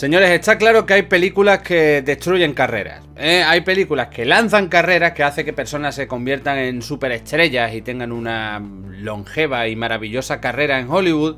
Señores, está claro que hay películas que destruyen carreras. ¿eh? Hay películas que lanzan carreras que hace que personas se conviertan en superestrellas y tengan una longeva y maravillosa carrera en Hollywood.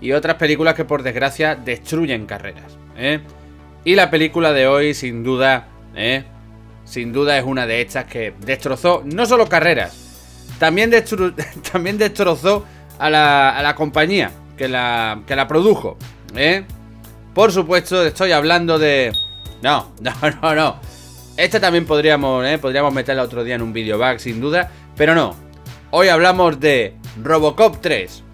Y otras películas que por desgracia destruyen carreras. ¿eh? Y la película de hoy, sin duda, ¿eh? sin duda es una de estas que destrozó no solo carreras, también, también destrozó a la, a la compañía que la, que la produjo. ¿eh? Por supuesto, estoy hablando de... No, no, no, no. Esta también podríamos, ¿eh? Podríamos meterla otro día en un video bag, sin duda. Pero no. Hoy hablamos de Robocop 3.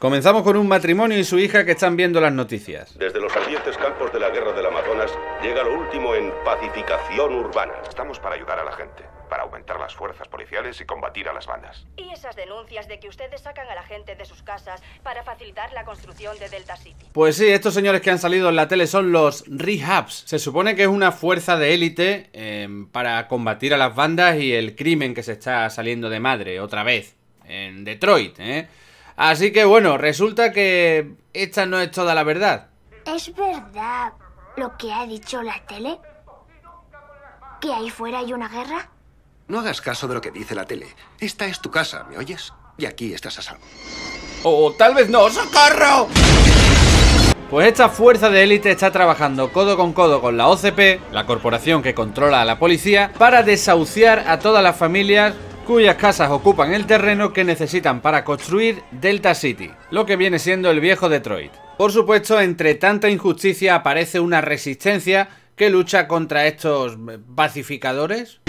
Comenzamos con un matrimonio y su hija que están viendo las noticias. Desde los ardientes campos de la guerra del Amazonas llega lo último en pacificación urbana. Estamos para ayudar a la gente para aumentar las fuerzas policiales y combatir a las bandas. Y esas denuncias de que ustedes sacan a la gente de sus casas para facilitar la construcción de Delta City. Pues sí, estos señores que han salido en la tele son los rehabs. Se supone que es una fuerza de élite em, para combatir a las bandas y el crimen que se está saliendo de madre otra vez en Detroit. ¿eh? Así que bueno, resulta que esta no es toda la verdad. ¿Es verdad lo que ha dicho la tele? ¿Que ahí fuera hay una guerra? No hagas caso de lo que dice la tele. Esta es tu casa, ¿me oyes? Y aquí estás a salvo. O tal vez no, ¡socorro! Pues esta fuerza de élite está trabajando codo con codo con la OCP, la corporación que controla a la policía, para desahuciar a todas las familias cuyas casas ocupan el terreno que necesitan para construir Delta City, lo que viene siendo el viejo Detroit. Por supuesto, entre tanta injusticia aparece una resistencia que lucha contra estos pacificadores.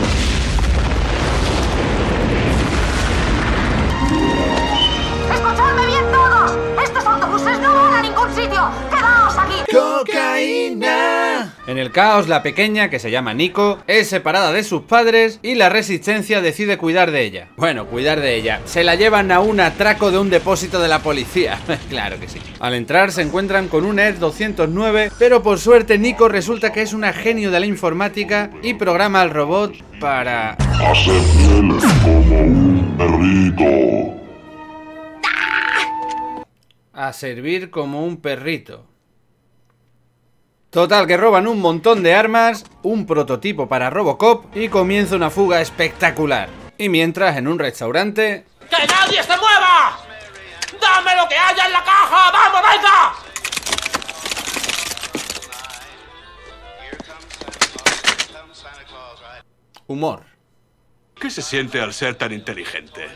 En el caos, la pequeña, que se llama Nico, es separada de sus padres y la resistencia decide cuidar de ella. Bueno, cuidar de ella. Se la llevan a un atraco de un depósito de la policía. claro que sí. Al entrar se encuentran con un ER 209, pero por suerte Nico resulta que es una genio de la informática y programa al robot para... Hacer como un perrito. A servir como un perrito. Total, que roban un montón de armas, un prototipo para Robocop y comienza una fuga espectacular. Y mientras, en un restaurante... ¡Que nadie se mueva! ¡Dame lo que haya en la caja! ¡Vamos, venga! Humor. ¿Qué se siente al ser tan inteligente?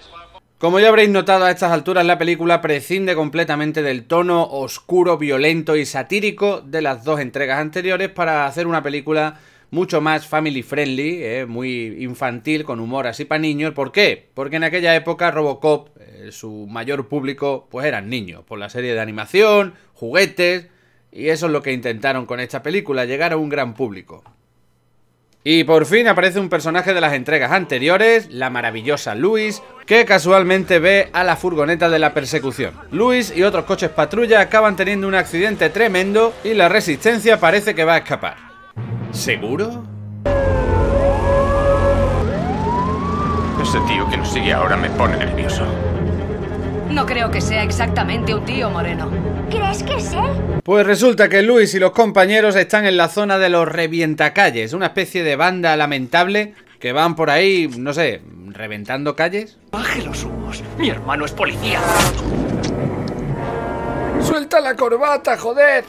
Como ya habréis notado a estas alturas, la película prescinde completamente del tono oscuro, violento y satírico de las dos entregas anteriores para hacer una película mucho más family friendly, eh, muy infantil, con humor así para niños. ¿Por qué? Porque en aquella época Robocop, eh, su mayor público, pues eran niños, por la serie de animación, juguetes, y eso es lo que intentaron con esta película, llegar a un gran público. Y por fin aparece un personaje de las entregas anteriores, la maravillosa Luis, que casualmente ve a la furgoneta de la persecución. Luis y otros coches patrulla acaban teniendo un accidente tremendo y la resistencia parece que va a escapar. ¿Seguro? Ese tío que nos sigue ahora me pone nervioso. No creo que sea exactamente un tío moreno. ¿Crees que es él? Pues resulta que Luis y los compañeros están en la zona de los revientacalles, una especie de banda lamentable que van por ahí, no sé, reventando calles. Baje los humos. Mi hermano es policía. ¡Suelta la corbata, joder!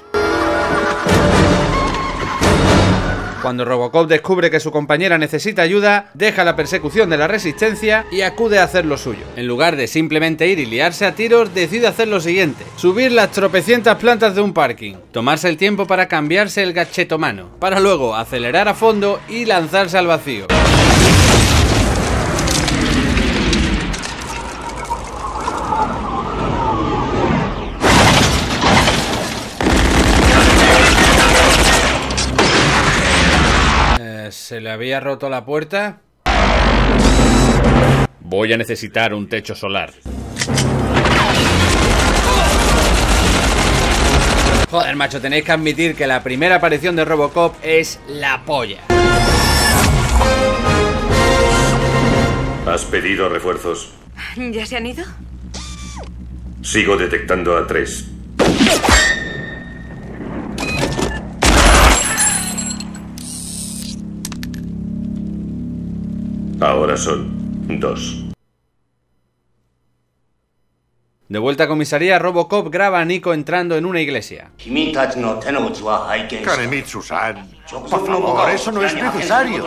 Cuando Robocop descubre que su compañera necesita ayuda, deja la persecución de la resistencia y acude a hacer lo suyo. En lugar de simplemente ir y liarse a tiros, decide hacer lo siguiente. Subir las tropecientas plantas de un parking, tomarse el tiempo para cambiarse el gachetomano, para luego acelerar a fondo y lanzarse al vacío. ¿Se le había roto la puerta? Voy a necesitar un techo solar. Joder, macho, tenéis que admitir que la primera aparición de Robocop es la polla. ¿Has pedido refuerzos? ¿Ya se han ido? Sigo detectando a tres. Ahora son dos. De vuelta a comisaría, Robocop graba a Nico entrando en una iglesia. Kanemitsu-san, por favor, eso no es necesario.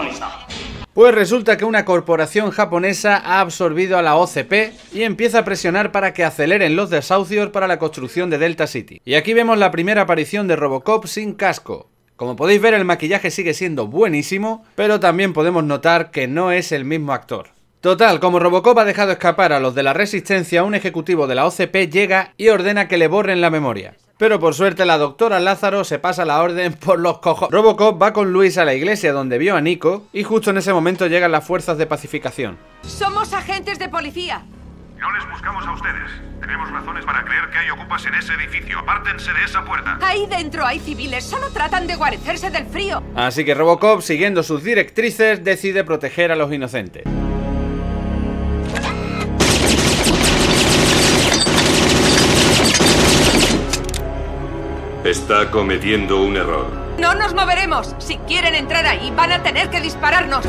Pues resulta que una corporación japonesa ha absorbido a la OCP y empieza a presionar para que aceleren los desahucios para la construcción de Delta City. Y aquí vemos la primera aparición de Robocop sin casco. Como podéis ver el maquillaje sigue siendo buenísimo, pero también podemos notar que no es el mismo actor. Total, como Robocop ha dejado escapar a los de la Resistencia, un ejecutivo de la OCP llega y ordena que le borren la memoria. Pero por suerte la doctora Lázaro se pasa la orden por los cojos. Robocop va con Luis a la iglesia donde vio a Nico y justo en ese momento llegan las fuerzas de pacificación. Somos agentes de policía. No les buscamos a ustedes. Tenemos razones para creer que hay ocupas en ese edificio. Apártense de esa puerta. Ahí dentro hay civiles, solo tratan de guarecerse del frío. Así que Robocop, siguiendo sus directrices, decide proteger a los inocentes. Está cometiendo un error. No nos moveremos. Si quieren entrar ahí, van a tener que dispararnos.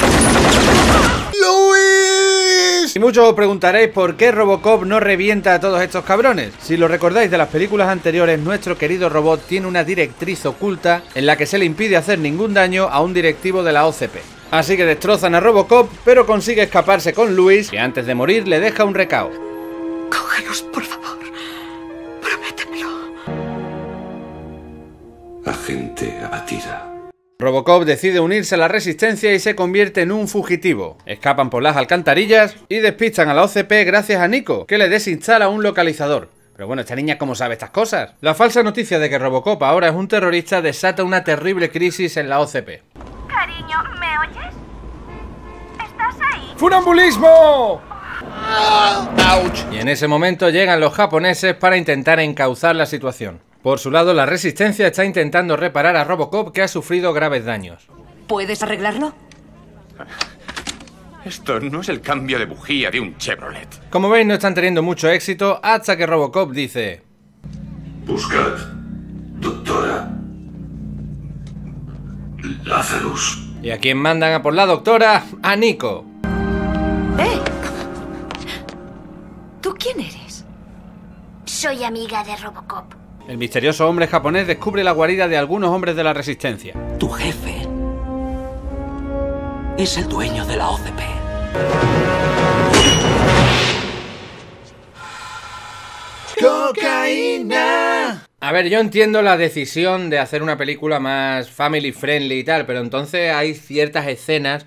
¡Luis! Y muchos os preguntaréis por qué Robocop no revienta a todos estos cabrones. Si lo recordáis de las películas anteriores, nuestro querido robot tiene una directriz oculta en la que se le impide hacer ningún daño a un directivo de la OCP. Así que destrozan a Robocop, pero consigue escaparse con Luis, que antes de morir le deja un recao. Cógenos, por favor. Agente abatida. Robocop decide unirse a la resistencia y se convierte en un fugitivo. Escapan por las alcantarillas y despistan a la OCP gracias a Nico, que le desinstala un localizador. Pero bueno, esta niña cómo sabe estas cosas. La falsa noticia de que Robocop ahora es un terrorista desata una terrible crisis en la OCP. Cariño, ¿me oyes? ¿Estás ahí? ¡Funambulismo! ¡Auch! Y en ese momento llegan los japoneses para intentar encauzar la situación. Por su lado, la resistencia está intentando reparar a Robocop que ha sufrido graves daños. ¿Puedes arreglarlo? Esto no es el cambio de bujía de un Chevrolet. Como veis, no están teniendo mucho éxito hasta que Robocop dice... Buscad, doctora. Lazarus. ¿Y a quién mandan a por la doctora? A Nico. ¡Eh! ¿Tú quién eres? Soy amiga de Robocop. El misterioso hombre japonés descubre la guarida de algunos hombres de la resistencia. Tu jefe es el dueño de la OCP. ¡Cocaína! A ver, yo entiendo la decisión de hacer una película más family friendly y tal, pero entonces hay ciertas escenas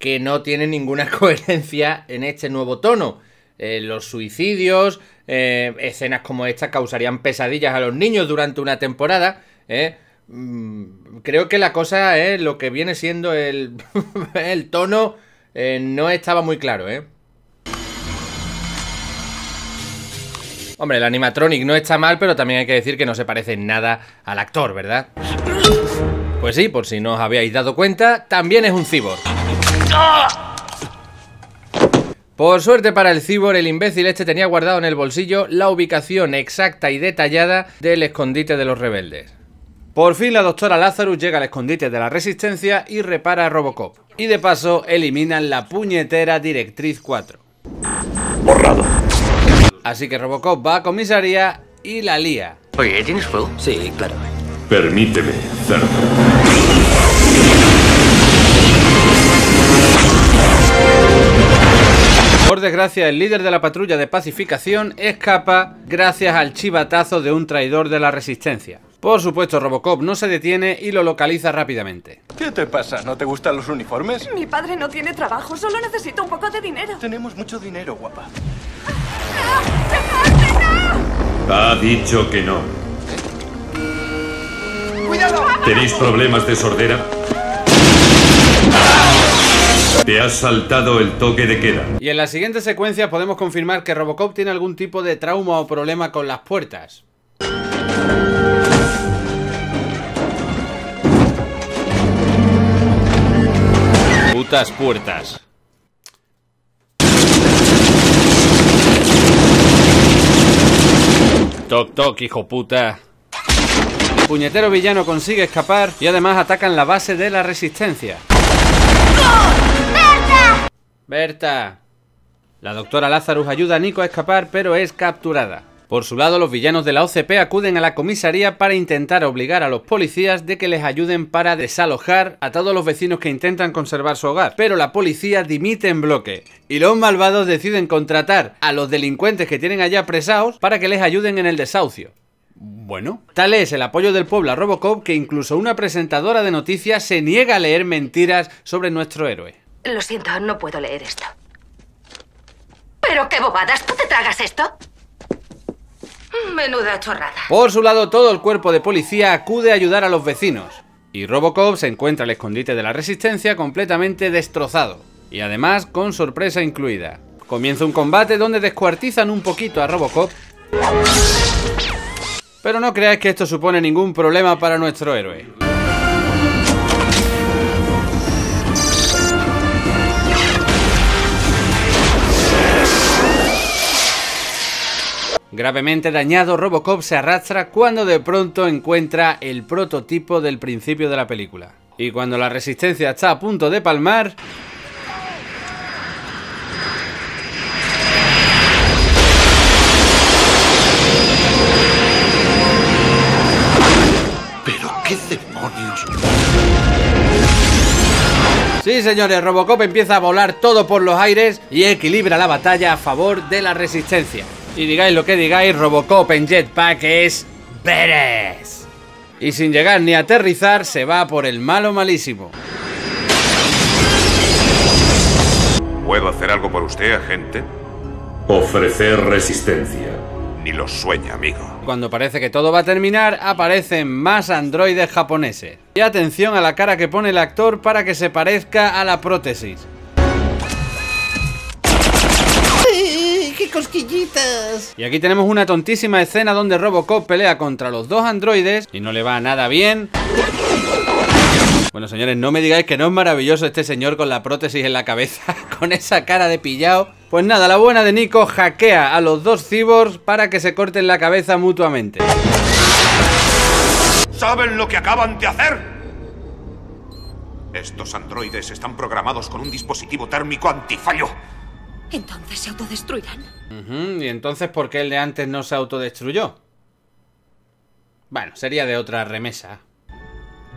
que no tienen ninguna coherencia en este nuevo tono. Eh, los suicidios, eh, escenas como esta causarían pesadillas a los niños durante una temporada. ¿eh? Mm, creo que la cosa es lo que viene siendo el, tono eh, no estaba muy claro. Hombre, el animatronic no está mal, pero también hay que decir que no se parece en nada al actor, ¿verdad? Pues sí, por si no os habíais dado cuenta, también es un cyborg. Por suerte para el cibor, el imbécil este tenía guardado en el bolsillo la ubicación exacta y detallada del escondite de los rebeldes. Por fin la doctora Lazarus llega al escondite de la resistencia y repara a Robocop. Y de paso eliminan la puñetera Directriz 4. Borrado. Así que Robocop va a comisaría y la lía. Oye, ¿tienes fuego? Sí, claro. Permíteme, cerdo. Por desgracia, el líder de la patrulla de pacificación escapa gracias al chivatazo de un traidor de la resistencia. Por supuesto, Robocop no se detiene y lo localiza rápidamente. ¿Qué te pasa? ¿No te gustan los uniformes? Mi padre no tiene trabajo, solo necesito un poco de dinero. Tenemos mucho dinero, guapa. Ha dicho que no. ¡Cuidado! ¿Tenéis problemas de sordera? Te has saltado el toque de queda. Y en la siguiente secuencia podemos confirmar que Robocop tiene algún tipo de trauma o problema con las puertas. Putas puertas. Toc toc, hijo puta. El puñetero villano consigue escapar y además atacan la base de la resistencia. Berta. La doctora Lazarus ayuda a Nico a escapar, pero es capturada. Por su lado, los villanos de la OCP acuden a la comisaría para intentar obligar a los policías de que les ayuden para desalojar a todos los vecinos que intentan conservar su hogar. Pero la policía dimite en bloque y los malvados deciden contratar a los delincuentes que tienen allá presados para que les ayuden en el desahucio. Bueno, tal es el apoyo del pueblo a Robocop que incluso una presentadora de noticias se niega a leer mentiras sobre nuestro héroe. Lo siento, no puedo leer esto. Pero qué bobadas, ¿tú te tragas esto? Menuda chorrada. Por su lado, todo el cuerpo de policía acude a ayudar a los vecinos. Y Robocop se encuentra al escondite de la resistencia completamente destrozado. Y además con sorpresa incluida. Comienza un combate donde descuartizan un poquito a Robocop. Pero no creáis que esto supone ningún problema para nuestro héroe. Gravemente dañado, Robocop se arrastra cuando de pronto encuentra el prototipo del principio de la película. Y cuando la resistencia está a punto de palmar... ¿Pero qué demonios? Sí, señores, Robocop empieza a volar todo por los aires y equilibra la batalla a favor de la resistencia. Y digáis lo que digáis, Robocop en jetpack es... ¡Beres! Y sin llegar ni a aterrizar, se va por el malo malísimo. ¿Puedo hacer algo por usted, agente? Ofrecer resistencia. Ni lo sueña, amigo. Cuando parece que todo va a terminar, aparecen más androides japoneses. Y atención a la cara que pone el actor para que se parezca a la prótesis. ¡Qué cosquillitas! Y aquí tenemos una tontísima escena donde Robocop pelea contra los dos androides y no le va nada bien. Bueno, señores, no me digáis que no es maravilloso este señor con la prótesis en la cabeza, con esa cara de pillao. Pues nada, la buena de Nico hackea a los dos cyborgs para que se corten la cabeza mutuamente. ¿Saben lo que acaban de hacer? Estos androides están programados con un dispositivo térmico antifallo. Entonces se autodestruirán. ¿Y entonces por qué el de antes no se autodestruyó? Bueno, sería de otra remesa.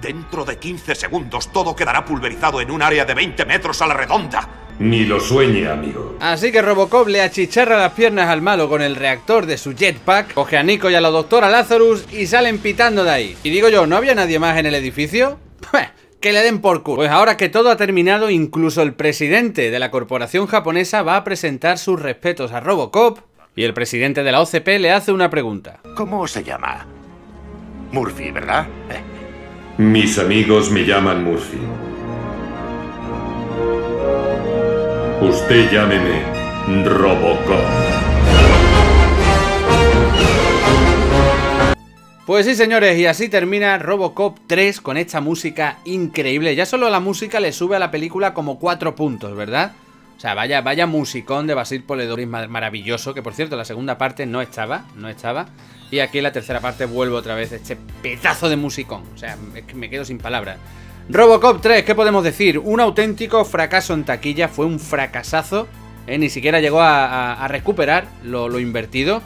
Dentro de 15 segundos todo quedará pulverizado en un área de 20 metros a la redonda. Ni lo sueñe, amigo. Así que Robocop le achicharra las piernas al malo con el reactor de su jetpack, coge a Nico y a la doctora Lazarus y salen pitando de ahí. Y digo yo, ¿no había nadie más en el edificio? que le den por culo. Pues ahora que todo ha terminado, incluso el presidente de la corporación japonesa va a presentar sus respetos a Robocop y el presidente de la OCP le hace una pregunta. ¿Cómo se llama? Murphy, ¿verdad? Eh, Mis amigos me llaman Murphy. Usted llámeme Robocop. Pues sí, señores, y así termina Robocop 3 con esta música increíble. Ya solo la música le sube a la película como 4 puntos, ¿verdad? O sea, vaya, vaya musicón de Basil Poledouris ma- maravilloso, que por cierto, la segunda parte no estaba, no estaba. Y aquí en la tercera parte vuelvo otra vez este pedazo de musicón. O sea, es que me quedo sin palabras. Robocop 3, ¿qué podemos decir? Un auténtico fracaso en taquilla, fue un fracasazo. ¿eh? Ni siquiera llegó a, recuperar lo invertido.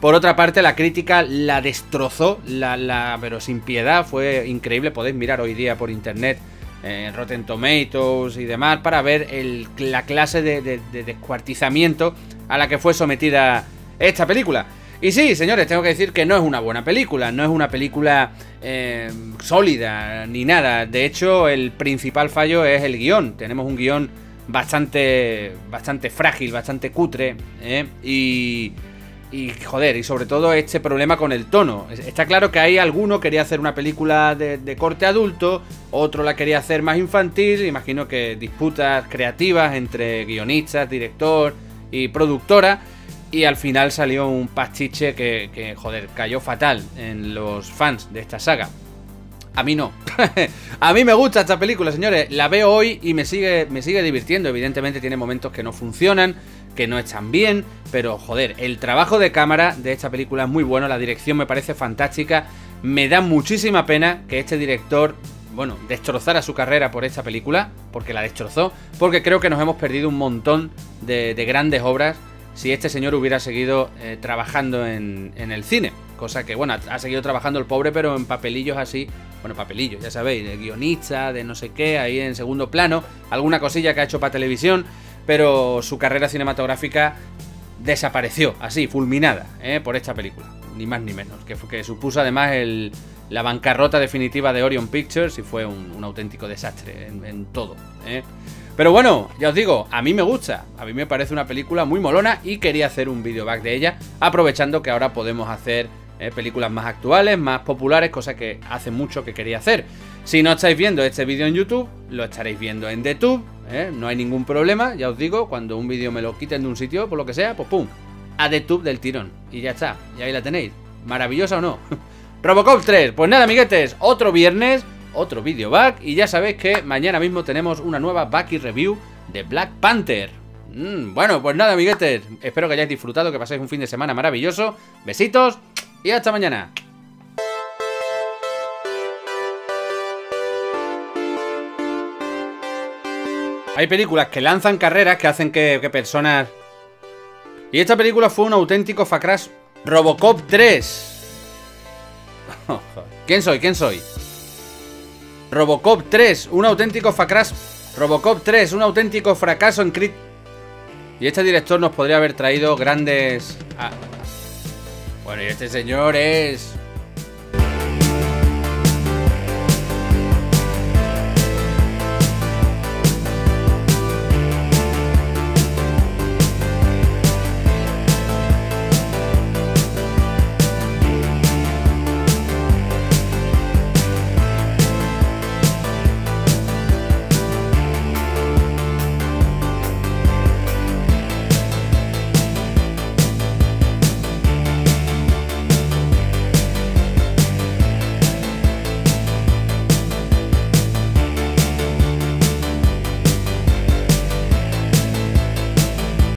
Por otra parte, la crítica la destrozó, la, pero sin piedad, fue increíble. Podéis mirar hoy día por internet eh, Rotten Tomatoes y demás para ver el- la clase de descuartizamiento a la que fue sometida esta película. Y sí, señores, tengo que decir que no es una buena película, no es una película eh, sólida ni nada. De hecho, el principal fallo es el guion. Tenemos un guion bastante, bastante frágil, bastante cutre, ¿eh? y, y joder, y sobre todo este problema con el tono. Es- Está claro que hay alguno quería hacer una película de, corte adulto, otro la quería hacer más infantil, imagino que disputas creativas entre guionistas, director y productora, y al final salió un pastiche que, joder, cayó fatal en los fans de esta saga. A mí no. a mí me gusta esta película, señores. La veo hoy y me sigue, me sigue divirtiendo. Evidentemente tiene momentos que no funcionan, que no están bien, pero joder, el trabajo de cámara de esta película es muy bueno, la dirección me parece fantástica. Me da muchísima pena que este director, bueno, destrozara su carrera por esta película, porque la destrozó, porque creo que nos hemos perdido un montón de, grandes obras si este señor hubiera seguido eh, trabajando en, el cine. Cosa que, bueno, ha, seguido trabajando el pobre, pero en papelillos así, bueno, papelillos, ya sabéis, de guionista, de no sé qué, ahí en segundo plano, alguna cosilla que ha hecho para televisión, pero su carrera cinematográfica desapareció, así, fulminada, ¿eh? por esta película, ni más ni menos, que, supuso además el, la bancarrota definitiva de Orion Pictures y fue un, auténtico desastre en, todo. ¿eh? Pero bueno, ya os digo, a mí me gusta, a mí me parece una película muy molona y quería hacer un videoback de ella, aprovechando que ahora podemos hacer ¿eh? películas más actuales, más populares, cosa que hace mucho que quería hacer. Si no estáis viendo este vídeo en YouTube, lo estaréis viendo en YouTube, ¿eh? no hay ningún problema, ya os digo, cuando un vídeo me lo quiten de un sitio, por lo que sea, pues pum, a YouTube del tirón. Y ya está, y ahí la tenéis. ¿Maravillosa o no? Robocop 3, pues nada amiguetes, otro viernes, otro video back y ya sabéis que mañana mismo tenemos una nueva back y review de Black Panther. Mm, bueno, pues nada amiguetes, espero que hayáis disfrutado, que paséis un fin de semana maravilloso. Besitos y hasta mañana. Hay películas que lanzan carreras que hacen que, personas... Y esta película fue un auténtico facras Robocop 3. ¿Quién soy? ¿Quién soy? Robocop 3, un auténtico fracaso. Robocop 3, un auténtico fracaso en crit. Y este director nos podría haber traído grandes... Ah. Bueno, y este señor es...